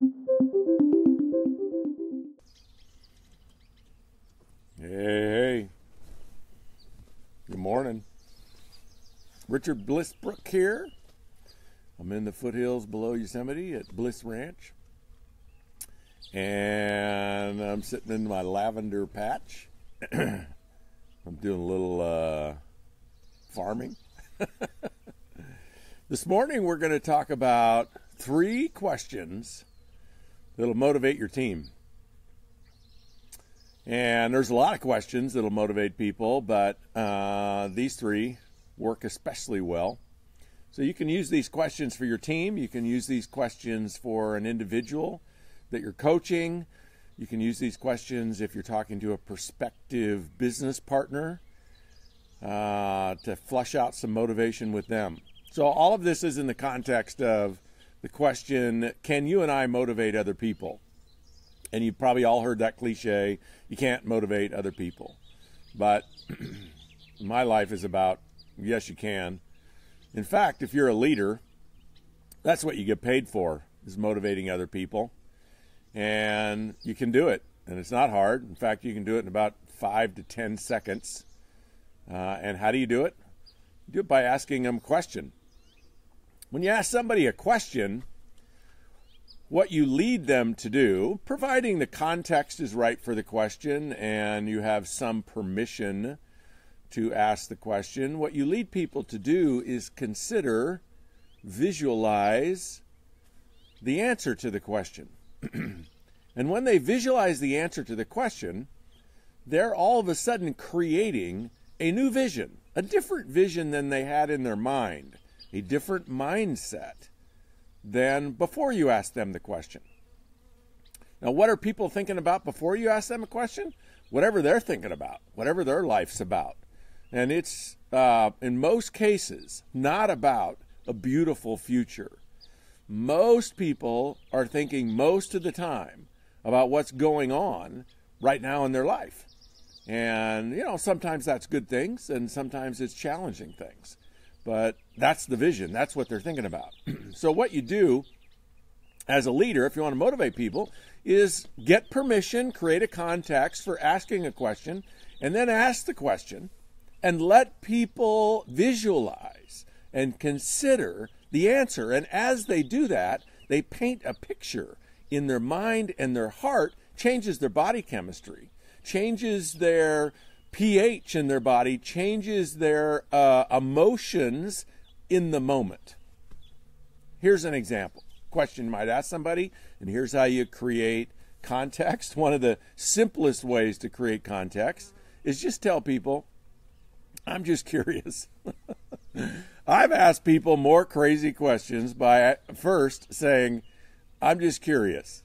Hey, hey. Good morning. Richard Bliss Brooke here. I'm in the foothills below Yosemite at Bliss Ranch. And I'm sitting in my lavender patch. I'm doing a little uh, farming. this morning we're going to talk about three questions that'll motivate your team. And there's a lot of questions that'll motivate people, but uh, these three work especially well. So you can use these questions for your team. You can use these questions for an individual that you're coaching. You can use these questions if you're talking to a prospective business partner uh, to flush out some motivation with them. So all of this is in the context of the question Can you and I motivate other people? And you've probably all heard that cliche you can't motivate other people. But my life is about yes, you can. In fact, if you're a leader, that's what you get paid for is motivating other people. And you can do it. And it's not hard. In fact, you can do it in about five to 10 seconds. Uh, and how do you do it? You do it by asking them a question. When you ask somebody a question, what you lead them to do, providing the context is right for the question and you have some permission to ask the question, what you lead people to do is consider, visualize the answer to the question. and when they visualize the answer to the question, they're all of a sudden creating a new vision, a different vision than they had in their mind a different mindset than before you ask them the question. Now, what are people thinking about before you ask them a question? Whatever they're thinking about, whatever their life's about. And it's, uh, in most cases, not about a beautiful future. Most people are thinking most of the time about what's going on right now in their life. And, you know, sometimes that's good things and sometimes it's challenging things. But that's the vision. That's what they're thinking about. so, what you do as a leader, if you want to motivate people, is get permission, create a context for asking a question, and then ask the question and let people visualize and consider the answer. And as they do that, they paint a picture in their mind and their heart, changes their body chemistry, changes their pH in their body changes their uh, emotions in the moment. Here's an example. Question you might ask somebody, and here's how you create context. One of the simplest ways to create context is just tell people, I'm just curious. I've asked people more crazy questions by first saying, I'm just curious.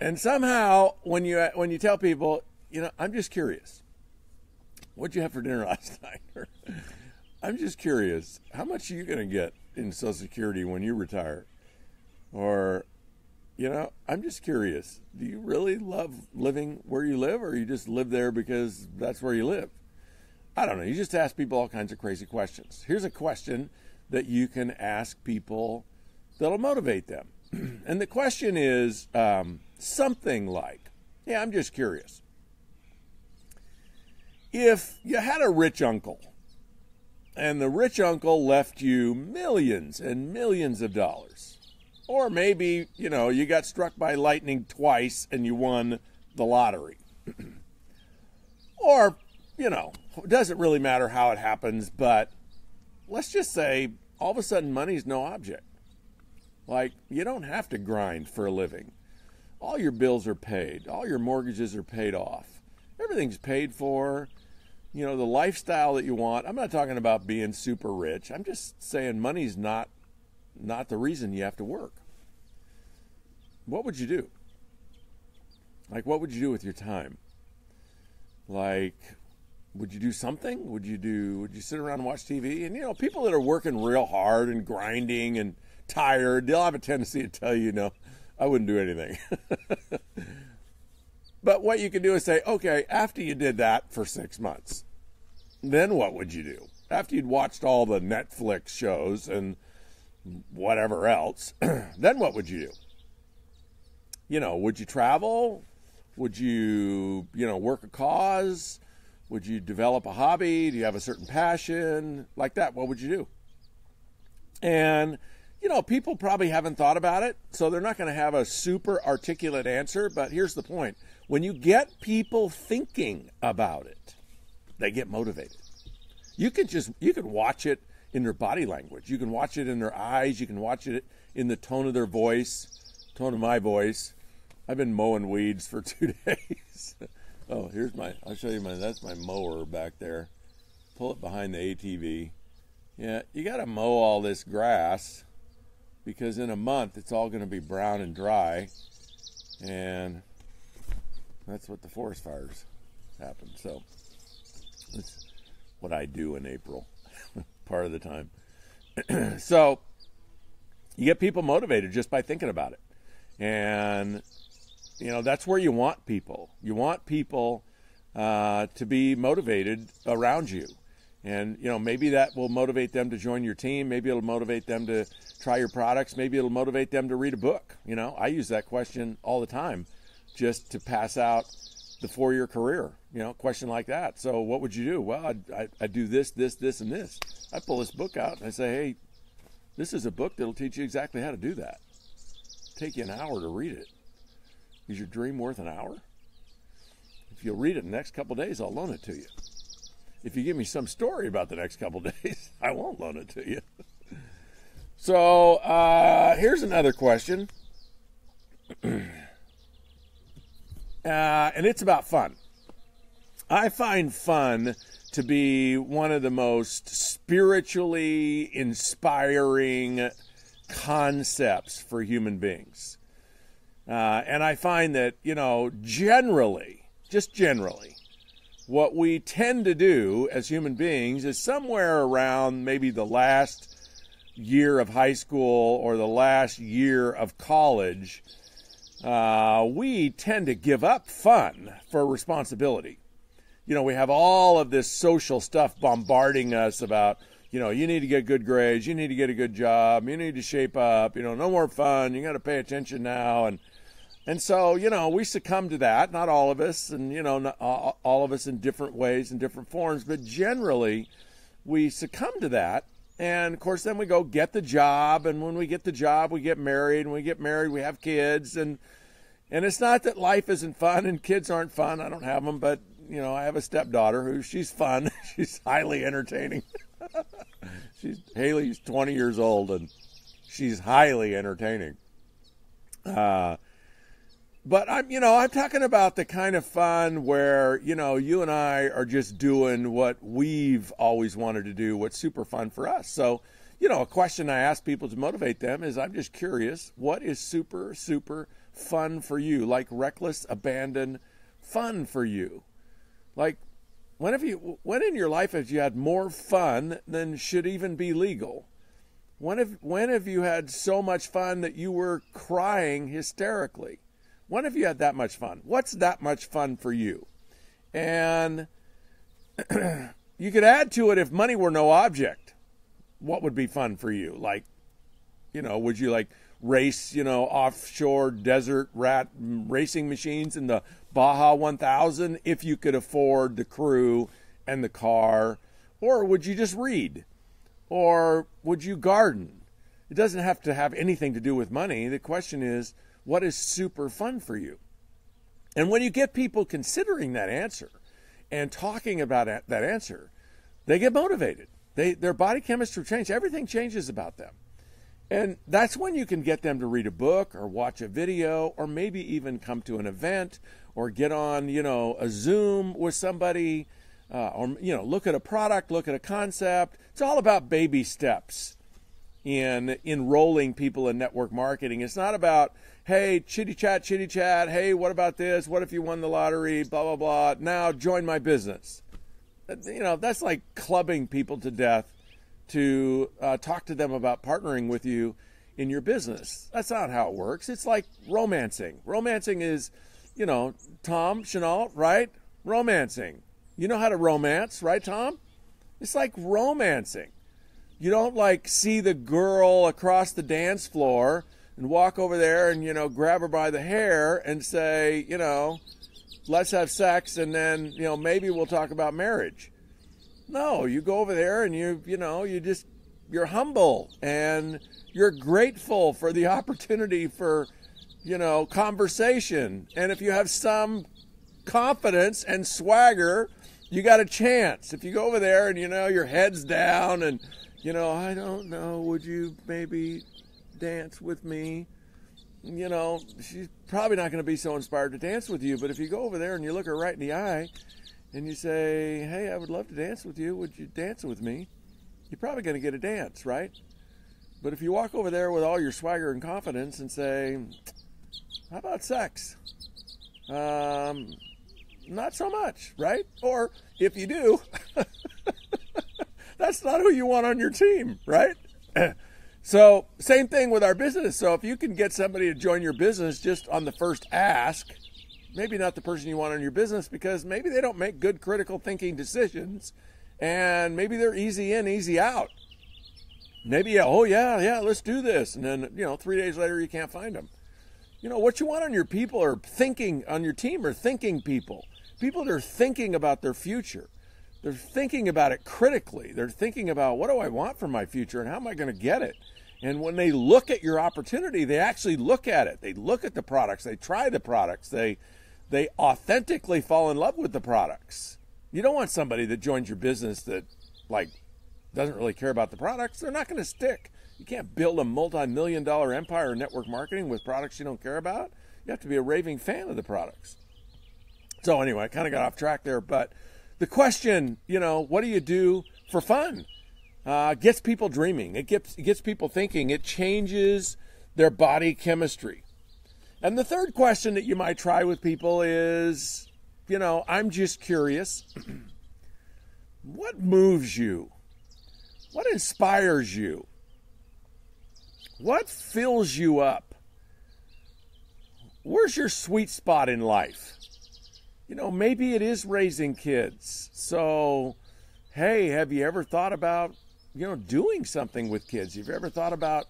And somehow when you when you tell people, you know, I'm just curious What'd you have for dinner last night? I'm just curious, how much are you going to get in Social Security when you retire? Or, you know, I'm just curious, do you really love living where you live, or you just live there because that's where you live? I don't know. You just ask people all kinds of crazy questions. Here's a question that you can ask people that'll motivate them. and the question is um, something like, Yeah, I'm just curious if you had a rich uncle and the rich uncle left you millions and millions of dollars, or maybe, you know, you got struck by lightning twice and you won the lottery. or, you know, it doesn't really matter how it happens, but let's just say all of a sudden money's no object. Like, you don't have to grind for a living. All your bills are paid, all your mortgages are paid off, everything's paid for you know, the lifestyle that you want. I'm not talking about being super rich. I'm just saying money's not not the reason you have to work. What would you do? Like what would you do with your time? Like would you do something? Would you do would you sit around and watch TV? And you know, people that are working real hard and grinding and tired, they'll have a tendency to tell you, you know, I wouldn't do anything. But what you can do is say, okay, after you did that for six months, then what would you do? After you'd watched all the Netflix shows and whatever else, then what would you do? you know, would you travel? Would you, you know, work a cause? Would you develop a hobby? Do you have a certain passion? Like that, what would you do? And, you know, people probably haven't thought about it, so they're not going to have a super articulate answer. But here's the point when you get people thinking about it, they get motivated. You can just, you can watch it in their body language. You can watch it in their eyes. You can watch it in the tone of their voice, tone of my voice. I've been mowing weeds for two days. oh, here's my, I'll show you my, that's my mower back there. Pull it behind the ATV. Yeah, you got to mow all this grass because in a month it's all going to be brown and dry. And that's what the forest fires happen. So that's what I do in April, part of the time. so you get people motivated just by thinking about it. And, you know, that's where you want people. You want people uh, to be motivated around you. And, you know, maybe that will motivate them to join your team. Maybe it'll motivate them to try your products. Maybe it'll motivate them to read a book. You know, I use that question all the time just to pass out the four year career, you know, question like that. So what would you do? Well, I'd, I, I do this, this, this, and this. I pull this book out and I say, hey, this is a book that'll teach you exactly how to do that. take you an hour to read it. Is your dream worth an hour? If you'll read it in the next couple days, I'll loan it to you. If you give me some story about the next couple days, I won't loan it to you. so uh, here's another question. Uh, and it's about fun. I find fun to be one of the most spiritually inspiring concepts for human beings. Uh, and I find that, you know, generally, just generally, what we tend to do as human beings is somewhere around maybe the last year of high school or the last year of college uh, we tend to give up fun for responsibility. You know, we have all of this social stuff bombarding us about, you know, you need to get good grades, you need to get a good job, you need to shape up, you know, no more fun, you got to pay attention now. And, and so, you know, we succumb to that, not all of us, and, you know, all of us in different ways and different forms, but generally we succumb to that. And of course, then we go get the job. And when we get the job, we get married. And we get married, we have kids. And and it's not that life isn't fun and kids aren't fun. I don't have them, but you know, I have a stepdaughter who she's fun. she's highly entertaining. she's Haley's 20 years old and she's highly entertaining. Uh, but I'm, you know, I'm talking about the kind of fun where, you know, you and I are just doing what we've always wanted to do, what's super fun for us. So, you know, a question I ask people to motivate them is I'm just curious, what is super, super fun for you, like reckless abandon fun for you. Like when have you when in your life have you had more fun than should even be legal? When have when have you had so much fun that you were crying hysterically? When have you had that much fun? What's that much fun for you? And you could add to it if money were no object. What would be fun for you? Like, you know, would you like race, you know, offshore desert rat racing machines in the Baja 1000 if you could afford the crew and the car? Or would you just read? Or would you garden? It doesn't have to have anything to do with money. The question is, what is super fun for you? And when you get people considering that answer and talking about that answer, they get motivated. They, their body chemistry changes. Everything changes about them. And that's when you can get them to read a book or watch a video or maybe even come to an event or get on, you know, a Zoom with somebody uh, or, you know, look at a product, look at a concept. It's all about baby steps in enrolling people in network marketing. It's not about, hey, chitty chat, chitty chat. Hey, what about this? What if you won the lottery? Blah, blah, blah. Now join my business. You know, that's like clubbing people to death to uh, talk to them about partnering with you in your business. That's not how it works. It's like romancing. Romancing is, you know, Tom Chenault, right? Romancing. You know how to romance, right, Tom? It's like romancing. You don't like see the girl across the dance floor and walk over there and, you know, grab her by the hair and say, you know, let's have sex and then, you know, maybe we'll talk about marriage. No, you go over there and you, you know, you just, you're humble and you're grateful for the opportunity for, you know, conversation. And if you have some confidence and swagger, you got a chance. If you go over there and, you know, your head's down and, you know, I don't know, would you maybe dance with me? You know, she's probably not going to be so inspired to dance with you. But if you go over there and you look her right in the eye and you say, hey, I would love to dance with you, would you dance with me? You're probably going to get a dance, right? But if you walk over there with all your swagger and confidence and say, how about sex? Um, not so much, right? Or if you do, that's not who you want on your team, right? so, same thing with our business. So, if you can get somebody to join your business just on the first ask, maybe not the person you want on your business because maybe they don't make good critical thinking decisions and maybe they're easy in, easy out. Maybe, oh, yeah, yeah, let's do this. And then, you know, three days later, you can't find them. You know, what you want on your people are thinking, on your team are thinking people. People that are thinking about their future. They're thinking about it critically. They're thinking about what do I want for my future and how am I going to get it? And when they look at your opportunity, they actually look at it. They look at the products, they try the products, they they authentically fall in love with the products. You don't want somebody that joins your business that like doesn't really care about the products. They're not going to stick. You can't build a multi-million dollar empire in network marketing with products you don't care about. You have to be a raving fan of the products. So anyway, I kind of got off track there, but the question, you know, what do you do for fun? Uh, gets people dreaming. It gets it gets people thinking. It changes their body chemistry. And the third question that you might try with people is, you know, I'm just curious. what moves you? What inspires you? What fills you up? Where's your sweet spot in life? You know, maybe it is raising kids. So, hey, have you ever thought about, you know, doing something with kids? Have you ever thought about,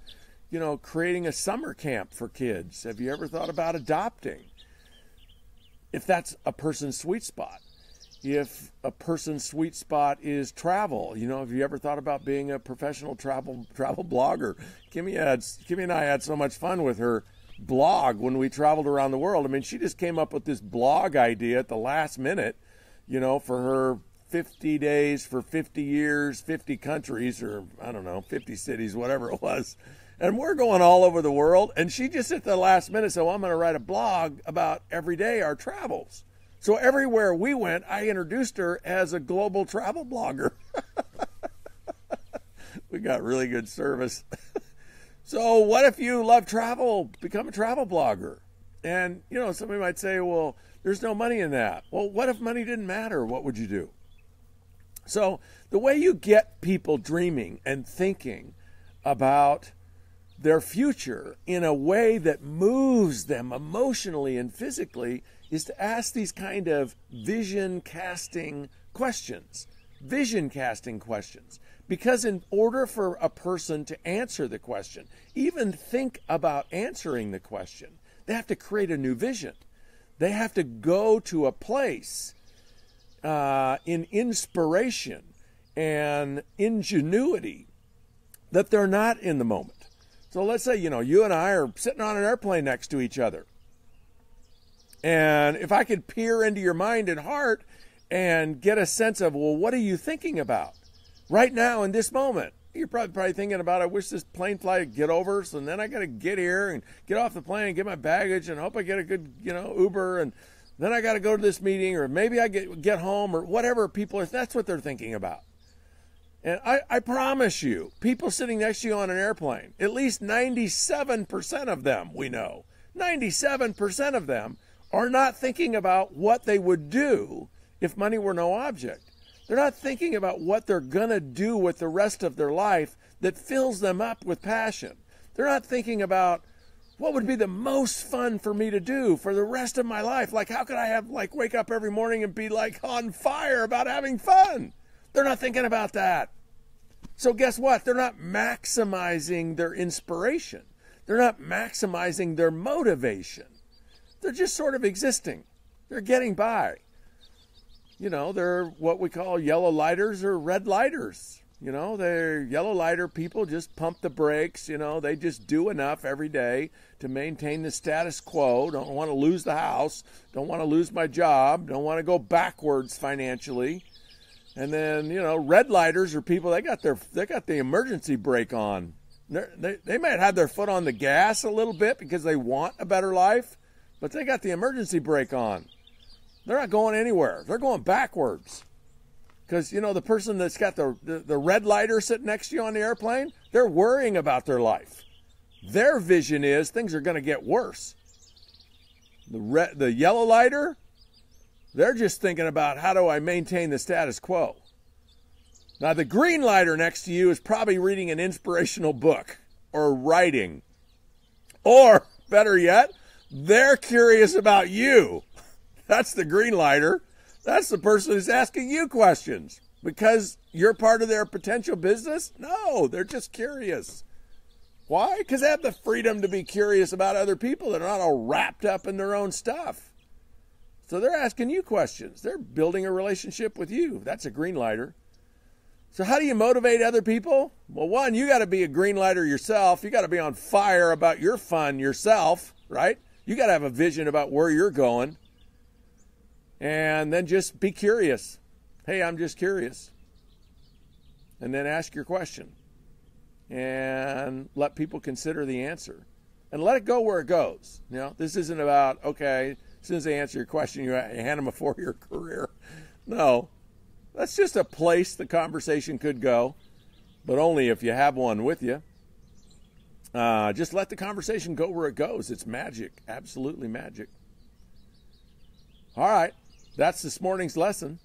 you know, creating a summer camp for kids? Have you ever thought about adopting? If that's a person's sweet spot. If a person's sweet spot is travel, you know, have you ever thought about being a professional travel travel blogger? Kimmy had Kimmy and I had so much fun with her blog when we traveled around the world. I mean, she just came up with this blog idea at the last minute, you know, for her 50 days for 50 years, 50 countries, or I don't know, 50 cities, whatever it was. And we're going all over the world. And she just at the last minute said, Well, I'm going to write a blog about every day our travels. So everywhere we went, I introduced her as a global travel blogger. we got really good service. So, what if you love travel? Become a travel blogger. And, you know, somebody might say, well, there's no money in that. Well, what if money didn't matter? What would you do? So, the way you get people dreaming and thinking about their future in a way that moves them emotionally and physically is to ask these kind of vision casting questions. Vision casting questions. Because in order for a person to answer the question, even think about answering the question, they have to create a new vision. They have to go to a place uh, in inspiration and ingenuity that they're not in the moment. So let's say, you know, you and I are sitting on an airplane next to each other. And if I could peer into your mind and heart and get a sense of, well, what are you thinking about? Right now in this moment. You're probably, probably thinking about, I wish this plane flight would get over, so then I got to get here and get off the plane and get my baggage and hope I get a good, you know, Uber and then I got to go to this meeting or maybe I get get home or whatever people are. That's what they're thinking about. And I, I promise you, people sitting next to you on an airplane, at least 97% of them we know, 97% of them are not thinking about what they would do if money were no object. They're not thinking about what they're going to do with the rest of their life that fills them up with passion. They're not thinking about what would be the most fun for me to do for the rest of my life. Like, how could I have, like, wake up every morning and be, like, on fire about having fun? They're not thinking about that. So, guess what? They're not maximizing their inspiration. They're not maximizing their motivation. They're just sort of existing. They're getting by. You know, they're what we call yellow lighters or red lighters. You know, they're yellow lighter people just pump the brakes. You know, they just do enough every day to maintain the status quo. Don't want to lose the house. Don't want to lose my job. Don't want to go backwards financially. And then you know, red lighters are people they got their they got the emergency brake on. They're, they they might have their foot on the gas a little bit because they want a better life, but they got the emergency brake on. They're not going anywhere. They're going backwards. Because, you know, the person that's got the, the, the, red lighter sitting next to you on the airplane, they're worrying about their life. Their vision is things are going to get worse. The, red, the yellow lighter, they're just thinking about how do I maintain the status quo. Now, the green lighter next to you is probably reading an inspirational book or writing. Or, better yet, they're curious about you. That's the green lighter. That's the person who's asking you questions because you're part of their potential business? No, they're just curious. Why? Because they have the freedom to be curious about other people. They're not all wrapped up in their own stuff. So they're asking you questions. They're building a relationship with you. That's a green lighter. So how do you motivate other people? Well, one, you got to be a green lighter yourself. You got to be on fire about your fun yourself, right? You got to have a vision about where you're going and then just be curious. Hey, I'm just curious. And then ask your question and let people consider the answer and let it go where it goes. You know, this isn't about, okay, as soon as they answer your question, you hand them a four year career. No, that's just a place the conversation could go, but only if you have one with you. Uh, just let the conversation go where it goes. It's magic, absolutely magic. All right. That's this morning's lesson.